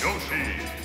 Yoshi.